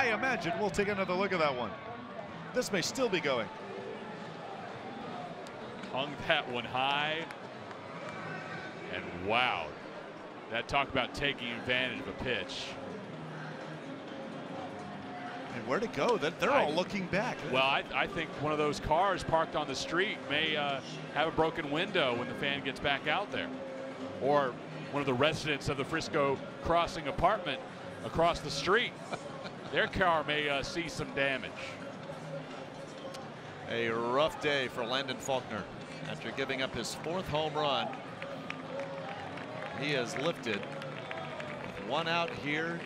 I imagine we'll take another look at that one. This may still be going. Hung that one high. And wow, that talk about taking advantage of a pitch. And where to go? They're all looking back. Well, I, I, think one of those cars parked on the street may uh, have a broken window when the fan gets back out there. Or one of the residents of the Frisco Crossing apartment across the street, their car may uh, see some damage. A rough day for Landon Faulkner after giving up his fourth home run. He has lifted one out here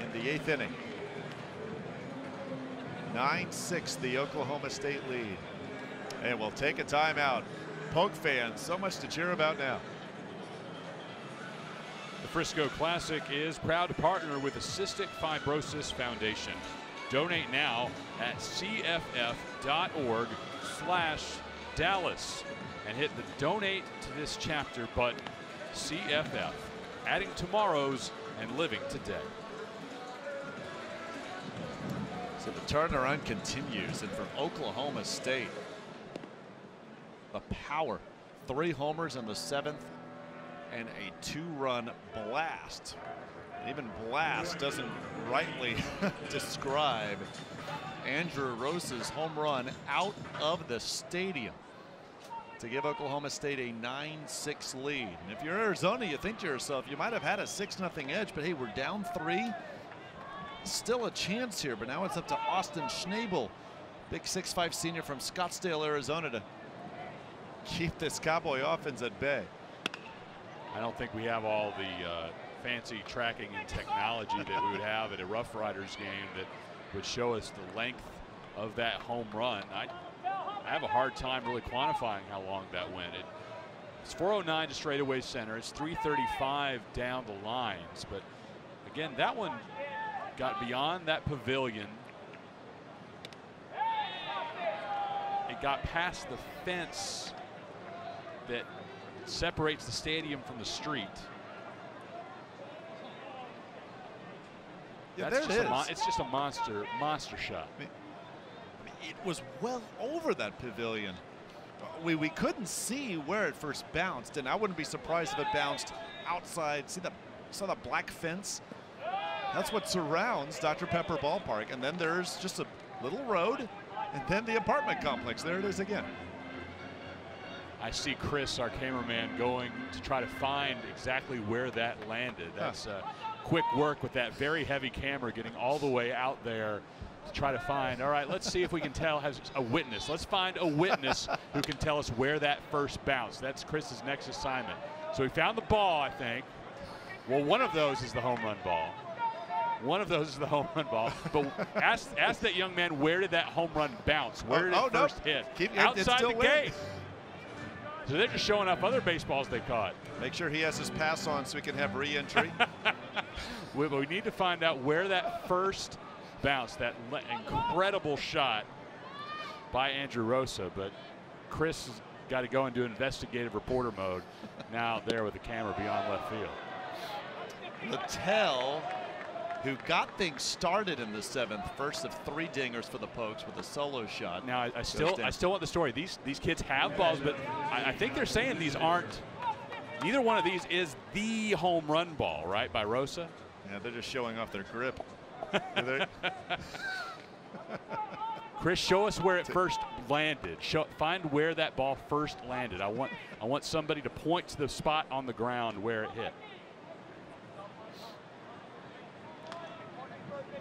in the eighth inning. 9-6 the Oklahoma State lead. And we'll take a timeout. Poke fans, so much to cheer about now. The Frisco Classic is proud to partner with the Cystic Fibrosis Foundation. Donate now at cff.org slash Dallas and hit the donate to this chapter button. CFF, adding tomorrow's and living today. So the turnaround continues, and from Oklahoma State, the power. Three homers in the seventh, and a two-run blast. Even blast doesn't rightly describe Andrew Rosa's home run out of the stadium to give Oklahoma State a 9-6 lead. And if you're Arizona, you think to yourself, you might have had a 6-0 edge, but hey, we're down three still a chance here, but now it's up to Austin Schnabel, big 6'5 senior from Scottsdale, Arizona, to keep this Cowboy offense at bay. I don't think we have all the uh, fancy tracking and technology that we would have at a Rough Riders game that would show us the length of that home run. I, I have a hard time really quantifying how long that went. It, it's 409 to straightaway center. It's 335 down the lines. But again, that one got beyond that pavilion. It got past the fence that separates the stadium from the street. Yeah, That's there it is. it's just a monster, monster shot. I mean, it was well over that pavilion. Uh, we, we couldn't see where it first bounced, and I wouldn't be surprised if it bounced outside. See the saw the black fence that's what surrounds Dr. Pepper Ballpark. And then there's just a little road and then the apartment complex. There it is again. I see Chris, our cameraman, going to try to find exactly where that landed. That's uh, quick work with that very heavy camera getting all the way out there to try to find. All right, let's see if we can tell has a witness. Let's find a witness who can tell us where that first bounce. That's Chris's next assignment. So we found the ball, I think. Well, one of those is the home run ball. One of those is the home run ball. But ask, ask that young man where did that home run bounce? Where did oh, it oh, first no. hit? Keep, Outside the gate. So they're just showing off other baseballs they caught. Make sure he has his pass on so we can have re-entry. we, we need to find out where that first bounce, that incredible shot by Andrew Rosa. But Chris has got to go into investigative reporter mode now there with the camera beyond left field. Littell who got things started in the seventh, first of three dingers for the Pokes with a solo shot. Now I, I still I still want the story. These these kids have balls, but I, I, think they're saying these aren't. Neither one of these is the home run ball, right, by Rosa. Yeah, they're just showing off their grip. Chris, show us where it first landed. Show, find where that ball first landed. I want I want somebody to point to the spot on the ground where it hit.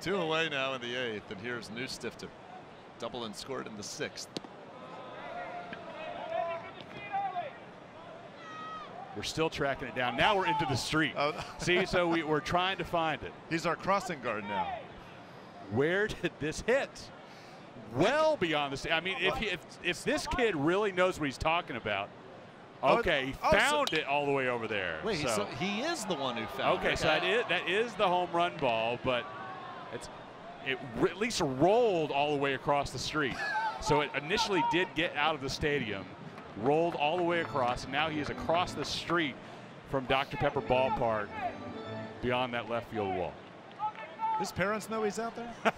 Two away now in the eighth, and here's New Stifton. Double and scored in the sixth. We're still tracking it down. Now we're into the street. Oh. See, so we, we're trying to find it. He's our crossing guard now. Where did this hit? Well beyond the. I mean, if, he, if if this kid really knows what he's talking about, oh, okay, he oh, found so it all the way over there. Wait, so. so he is the one who found okay, it. Okay, so that is, that is the home run ball, but it's it at least rolled all the way across the street. So it initially did get out of the stadium, rolled all the way across, and now he is across the street from Dr. Pepper Ballpark beyond that left field wall. His parents know he's out there?